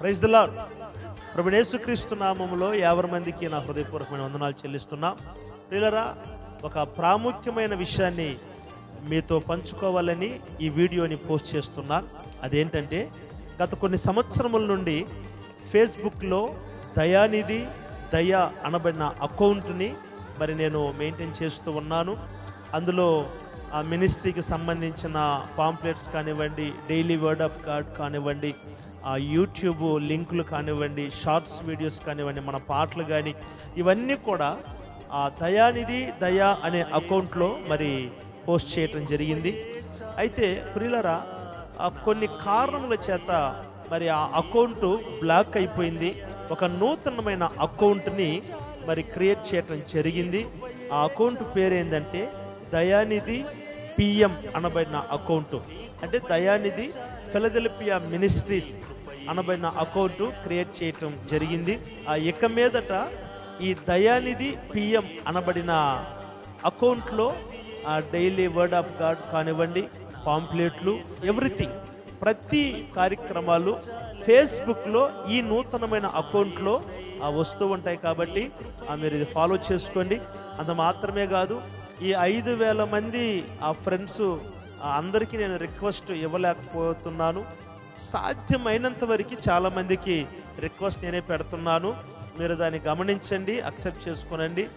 Praise the lord. ప్రభు యేసుక్రీస్తు నామంలో యాభై మందికి నా హృదయపూర్వకమైన వందనాలు చెల్లిస్తున్నా. ప్రియులరా ఒక ప్రాముఖ్యమైన విషయాన్ని మీతో పంచుకోవాలని ఈ వీడియోని పోస్ట్ చేస్తున్నా. అదేంటంటే గత కొన్ని సంవత్సరముల నుండి ఫేస్బుక్లో దయానిధి దయా అనబడిన అకౌంట్ని మరి నేను మెయింటైన్ చేస్తూ ఉన్నాను. అందులో ఆ మినిస్ట్రీకి సంబంధించిన పాంప్లెట్స్ కానివ్వండి డైలీ వర్డ్ ఆఫ్ గాడ్ కానివ్వండి ఆ యూట్యూబ్ లింకులు కానివ్వండి షార్ట్స్ వీడియోస్ కానివ్వండి మన పాటలు కానీ ఇవన్నీ కూడా ఆ దయానిధి దయా అనే అకౌంట్లో మరి పోస్ట్ చేయటం జరిగింది. అయితే ప్రియులరా ఆ కొన్ని కారణముల చేత మరి ఆ అకౌంట్ బ్లాక్ అయిపోయింది. ఒక నూతనమైన అకౌంట్ని మరి క్రియేట్ చేయటం జరిగింది. ఆ అకౌంట్ పేరు ఏంటంటే దయానిధి పిఎం అనబడిన అకౌంట్. అంటే దయానిధి ఫిలదెల్పియా మినిస్ట్రీస్ అనబడిన అకౌంట్ క్రియేట్ చేయటం జరిగింది. ఆ ఇక మీదట ఈ దయానిధి పిఎం అనబడిన అకౌంట్లో ఆ డైలీ వర్డ్ ఆఫ్ గాడ్ కానివ్వండి పాంప్లెట్లు ఎవ్రీథింగ్ ప్రతి కార్యక్రమాలు ఫేస్బుక్లో ఈ నూతనమైన అకౌంట్లో ఆ వస్తూ ఉంటాయి కాబట్టి ఆ మీరు ఇది ఫాలో చేసుకోండి. అంత మాత్రమే కాదు ఈ ఐదు వేల మంది ఆ ఫ్రెండ్స్ అందరికీ నేను రిక్వెస్ట్ ఇవ్వలేకపోతున్నాను. సాధ్యమైనంత వరకు చాలామందికి రిక్వెస్ట్ నేనే పెడుతున్నాను. మీరు దాన్ని గమనించండి అక్సెప్ట్ చేసుకోనండి.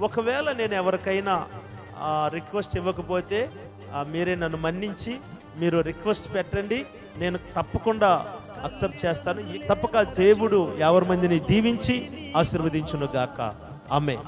ఒకవేళ నేను ఎవరికైనా ఆ, రిక్వెస్ట్ ఇవ్వకపోతే మీరే నన్ను మన్నించి మీరు రిక్వెస్ట్ పెట్టండి. నేను తప్పకుండా అక్సెప్ట్ చేస్తాను. ఈ- తప్పక దేవుడు ఎవరి మందిని దీవించి ఆశీర్వదించును గాక ఆమె